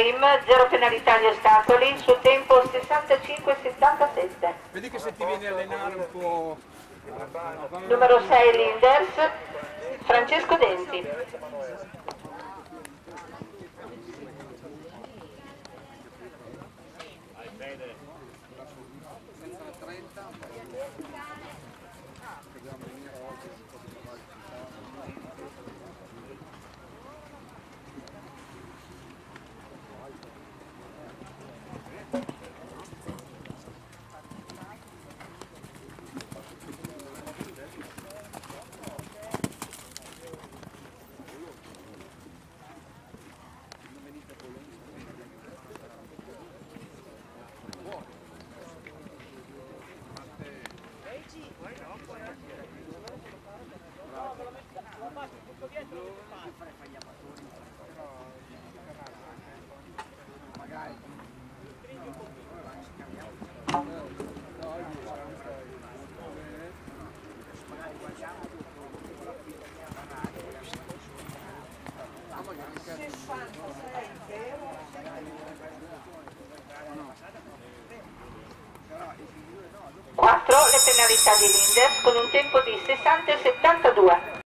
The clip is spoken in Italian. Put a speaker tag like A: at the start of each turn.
A: Karim, zero penalità agli ostacoli, suo tempo 65-77.
B: Vedi che se ti vieni a allenare un po'...
A: Numero 6 Linders, Francesco Denti. Quattro le penalità di Linders con un tempo di 60 e 72.